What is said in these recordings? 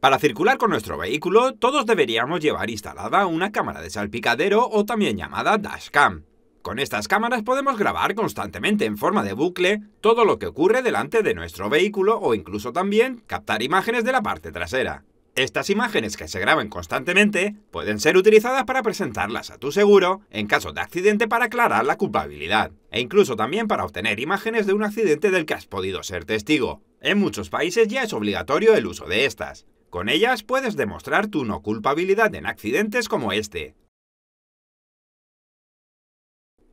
Para circular con nuestro vehículo, todos deberíamos llevar instalada una cámara de salpicadero o también llamada dashcam. Con estas cámaras podemos grabar constantemente en forma de bucle todo lo que ocurre delante de nuestro vehículo o incluso también captar imágenes de la parte trasera. Estas imágenes que se graban constantemente pueden ser utilizadas para presentarlas a tu seguro en caso de accidente para aclarar la culpabilidad, e incluso también para obtener imágenes de un accidente del que has podido ser testigo. En muchos países ya es obligatorio el uso de estas. Con ellas puedes demostrar tu no culpabilidad en accidentes como este.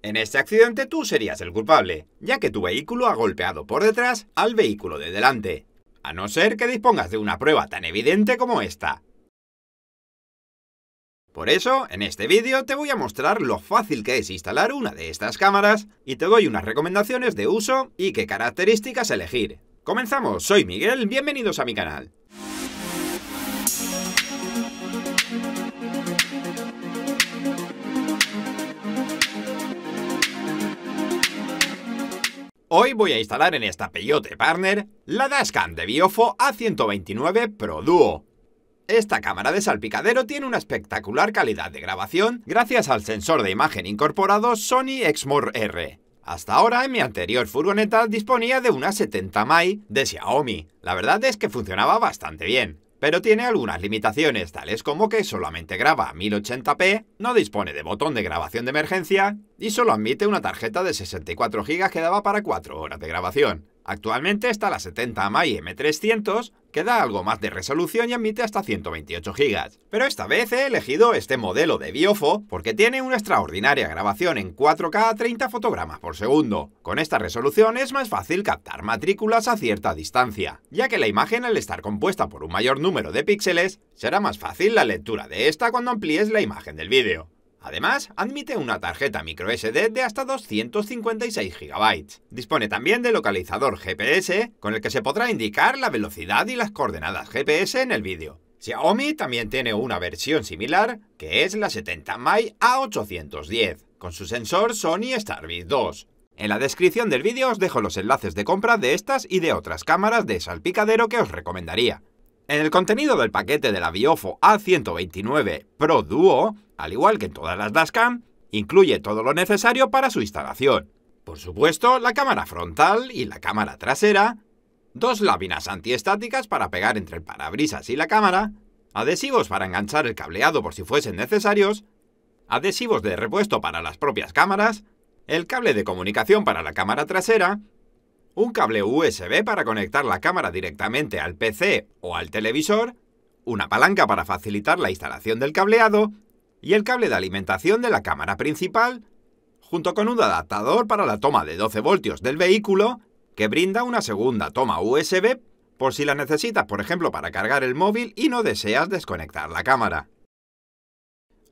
En este accidente tú serías el culpable, ya que tu vehículo ha golpeado por detrás al vehículo de delante, a no ser que dispongas de una prueba tan evidente como esta. Por eso, en este vídeo te voy a mostrar lo fácil que es instalar una de estas cámaras y te doy unas recomendaciones de uso y qué características elegir. Comenzamos, soy Miguel, bienvenidos a mi canal. Hoy voy a instalar en esta Peyote Partner la Dashcam de Biofo A129 Pro Duo. Esta cámara de salpicadero tiene una espectacular calidad de grabación gracias al sensor de imagen incorporado Sony Exmor R. Hasta ahora en mi anterior furgoneta disponía de una 70 mai de Xiaomi. La verdad es que funcionaba bastante bien pero tiene algunas limitaciones, tales como que solamente graba a 1080p, no dispone de botón de grabación de emergencia y solo admite una tarjeta de 64 GB que daba para 4 horas de grabación. Actualmente está la 70 MAI M300, que da algo más de resolución y admite hasta 128 GB. Pero esta vez he elegido este modelo de Biofo porque tiene una extraordinaria grabación en 4K a 30 fotogramas por segundo. Con esta resolución es más fácil captar matrículas a cierta distancia, ya que la imagen al estar compuesta por un mayor número de píxeles, será más fácil la lectura de esta cuando amplíes la imagen del vídeo. Además, admite una tarjeta microSD de hasta 256 GB. Dispone también de localizador GPS, con el que se podrá indicar la velocidad y las coordenadas GPS en el vídeo. Xiaomi también tiene una versión similar, que es la 70 Mi A810, con su sensor Sony Starvis 2. En la descripción del vídeo os dejo los enlaces de compra de estas y de otras cámaras de salpicadero que os recomendaría. En el contenido del paquete de la Biofo A129 Pro Duo, al igual que en todas las dashcam, incluye todo lo necesario para su instalación. Por supuesto, la cámara frontal y la cámara trasera, dos láminas antiestáticas para pegar entre el parabrisas y la cámara, adhesivos para enganchar el cableado por si fuesen necesarios, adhesivos de repuesto para las propias cámaras, el cable de comunicación para la cámara trasera un cable USB para conectar la cámara directamente al PC o al televisor, una palanca para facilitar la instalación del cableado y el cable de alimentación de la cámara principal, junto con un adaptador para la toma de 12 voltios del vehículo que brinda una segunda toma USB por si la necesitas, por ejemplo, para cargar el móvil y no deseas desconectar la cámara.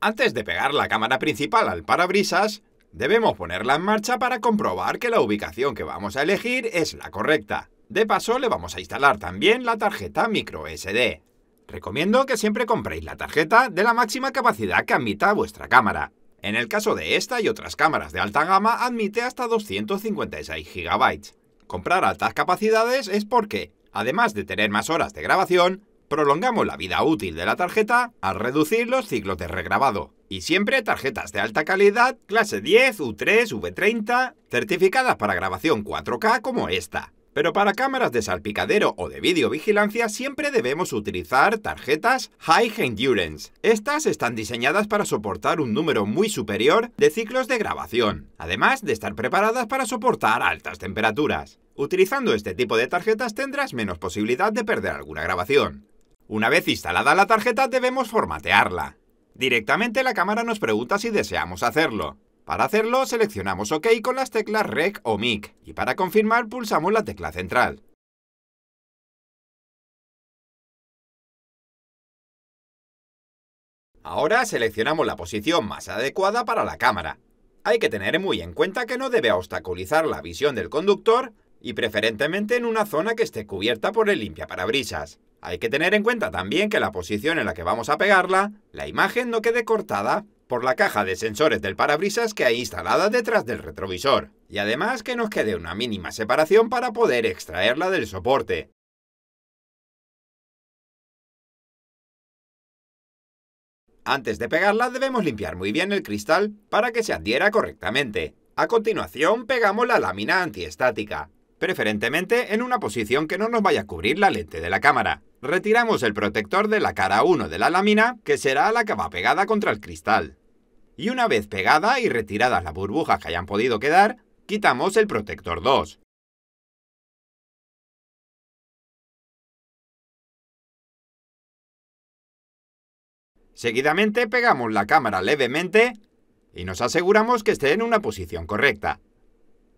Antes de pegar la cámara principal al parabrisas, Debemos ponerla en marcha para comprobar que la ubicación que vamos a elegir es la correcta. De paso le vamos a instalar también la tarjeta microSD. Recomiendo que siempre compréis la tarjeta de la máxima capacidad que admita vuestra cámara. En el caso de esta y otras cámaras de alta gama admite hasta 256 GB. Comprar altas capacidades es porque, además de tener más horas de grabación, prolongamos la vida útil de la tarjeta al reducir los ciclos de regrabado. Y siempre tarjetas de alta calidad, clase 10, U3, V30, certificadas para grabación 4K como esta. Pero para cámaras de salpicadero o de videovigilancia siempre debemos utilizar tarjetas High Endurance. Estas están diseñadas para soportar un número muy superior de ciclos de grabación, además de estar preparadas para soportar altas temperaturas. Utilizando este tipo de tarjetas tendrás menos posibilidad de perder alguna grabación. Una vez instalada la tarjeta debemos formatearla. Directamente la cámara nos pregunta si deseamos hacerlo. Para hacerlo seleccionamos OK con las teclas REC o MIC y para confirmar pulsamos la tecla central. Ahora seleccionamos la posición más adecuada para la cámara. Hay que tener muy en cuenta que no debe obstaculizar la visión del conductor y preferentemente en una zona que esté cubierta por el limpiaparabrisas. Hay que tener en cuenta también que la posición en la que vamos a pegarla, la imagen no quede cortada por la caja de sensores del parabrisas que hay instalada detrás del retrovisor, y además que nos quede una mínima separación para poder extraerla del soporte. Antes de pegarla debemos limpiar muy bien el cristal para que se adhiera correctamente. A continuación pegamos la lámina antiestática, preferentemente en una posición que no nos vaya a cubrir la lente de la cámara. Retiramos el protector de la cara 1 de la lámina, que será la que va pegada contra el cristal. Y una vez pegada y retiradas las burbujas que hayan podido quedar, quitamos el protector 2. Seguidamente pegamos la cámara levemente y nos aseguramos que esté en una posición correcta.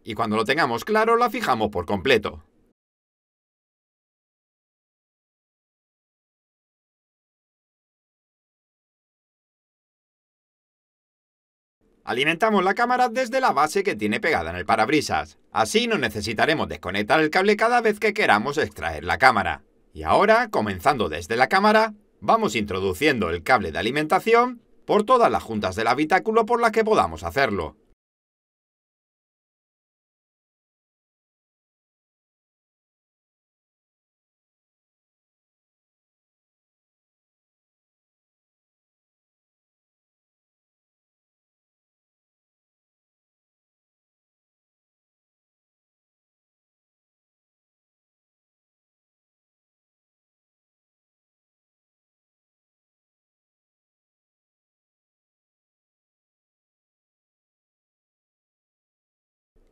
Y cuando lo tengamos claro la fijamos por completo. Alimentamos la cámara desde la base que tiene pegada en el parabrisas. Así no necesitaremos desconectar el cable cada vez que queramos extraer la cámara. Y ahora, comenzando desde la cámara, vamos introduciendo el cable de alimentación por todas las juntas del habitáculo por las que podamos hacerlo.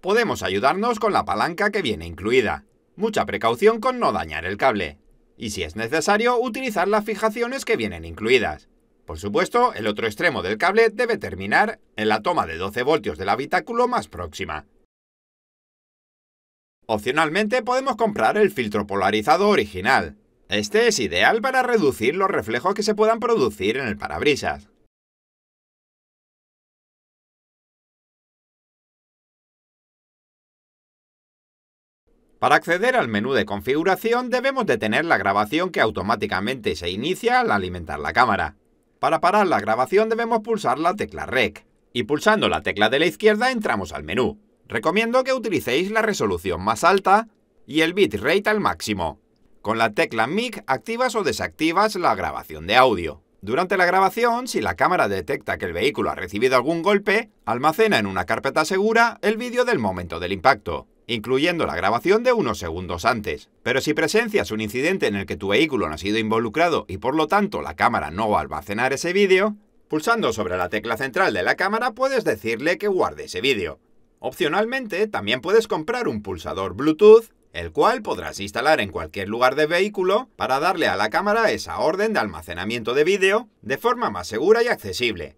Podemos ayudarnos con la palanca que viene incluida. Mucha precaución con no dañar el cable. Y si es necesario, utilizar las fijaciones que vienen incluidas. Por supuesto, el otro extremo del cable debe terminar en la toma de 12 voltios del habitáculo más próxima. Opcionalmente podemos comprar el filtro polarizado original. Este es ideal para reducir los reflejos que se puedan producir en el parabrisas. Para acceder al menú de configuración debemos detener la grabación que automáticamente se inicia al alimentar la cámara. Para parar la grabación debemos pulsar la tecla REC, y pulsando la tecla de la izquierda entramos al menú. Recomiendo que utilicéis la resolución más alta y el bitrate al máximo. Con la tecla MIC activas o desactivas la grabación de audio. Durante la grabación, si la cámara detecta que el vehículo ha recibido algún golpe, almacena en una carpeta segura el vídeo del momento del impacto incluyendo la grabación de unos segundos antes. Pero si presencias un incidente en el que tu vehículo no ha sido involucrado y por lo tanto la cámara no va a almacenar ese vídeo, pulsando sobre la tecla central de la cámara puedes decirle que guarde ese vídeo. Opcionalmente, también puedes comprar un pulsador Bluetooth, el cual podrás instalar en cualquier lugar del vehículo para darle a la cámara esa orden de almacenamiento de vídeo de forma más segura y accesible.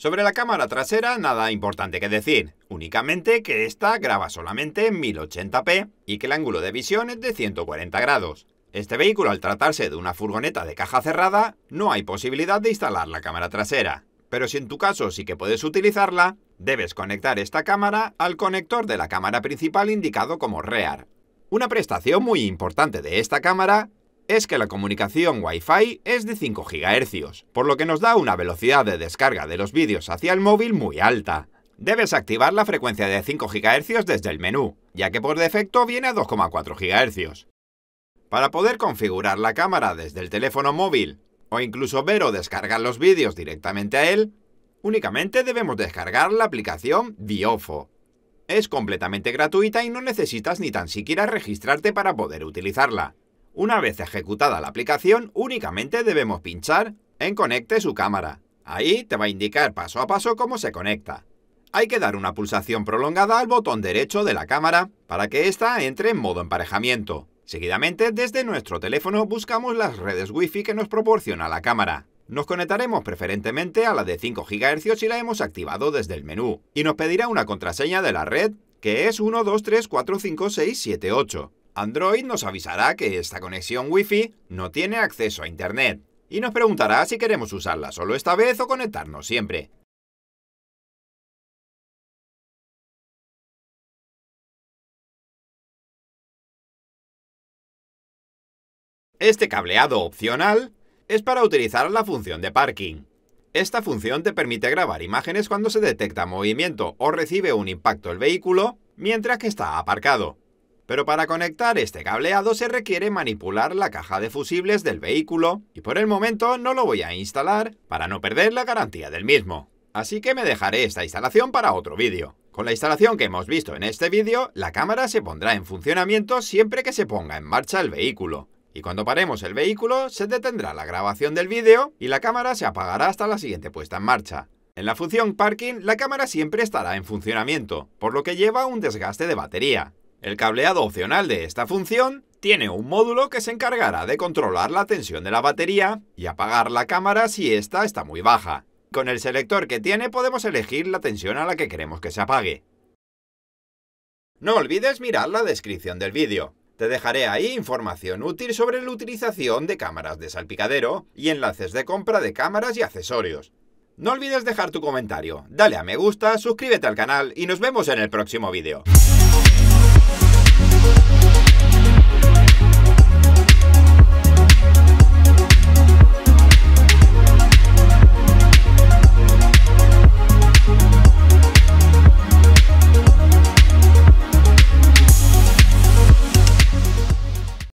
Sobre la cámara trasera nada importante que decir, únicamente que esta graba solamente en 1080p y que el ángulo de visión es de 140 grados. Este vehículo al tratarse de una furgoneta de caja cerrada, no hay posibilidad de instalar la cámara trasera. Pero si en tu caso sí que puedes utilizarla, debes conectar esta cámara al conector de la cámara principal indicado como REAR. Una prestación muy importante de esta cámara es que la comunicación Wi-Fi es de 5 GHz, por lo que nos da una velocidad de descarga de los vídeos hacia el móvil muy alta. Debes activar la frecuencia de 5 GHz desde el menú, ya que por defecto viene a 2,4 GHz. Para poder configurar la cámara desde el teléfono móvil, o incluso ver o descargar los vídeos directamente a él, únicamente debemos descargar la aplicación Biofo. Es completamente gratuita y no necesitas ni tan siquiera registrarte para poder utilizarla. Una vez ejecutada la aplicación, únicamente debemos pinchar en Conecte su cámara. Ahí te va a indicar paso a paso cómo se conecta. Hay que dar una pulsación prolongada al botón derecho de la cámara para que ésta entre en modo emparejamiento. Seguidamente, desde nuestro teléfono buscamos las redes Wi-Fi que nos proporciona la cámara. Nos conectaremos preferentemente a la de 5 GHz si la hemos activado desde el menú, y nos pedirá una contraseña de la red que es 12345678. Android nos avisará que esta conexión Wi-Fi no tiene acceso a Internet y nos preguntará si queremos usarla solo esta vez o conectarnos siempre. Este cableado opcional es para utilizar la función de parking. Esta función te permite grabar imágenes cuando se detecta movimiento o recibe un impacto el vehículo mientras que está aparcado. Pero para conectar este cableado se requiere manipular la caja de fusibles del vehículo y por el momento no lo voy a instalar para no perder la garantía del mismo. Así que me dejaré esta instalación para otro vídeo. Con la instalación que hemos visto en este vídeo, la cámara se pondrá en funcionamiento siempre que se ponga en marcha el vehículo. Y cuando paremos el vehículo, se detendrá la grabación del vídeo y la cámara se apagará hasta la siguiente puesta en marcha. En la función parking, la cámara siempre estará en funcionamiento, por lo que lleva un desgaste de batería. El cableado opcional de esta función tiene un módulo que se encargará de controlar la tensión de la batería y apagar la cámara si ésta está muy baja. Con el selector que tiene podemos elegir la tensión a la que queremos que se apague. No olvides mirar la descripción del vídeo. Te dejaré ahí información útil sobre la utilización de cámaras de salpicadero y enlaces de compra de cámaras y accesorios. No olvides dejar tu comentario, dale a me gusta, suscríbete al canal y nos vemos en el próximo vídeo.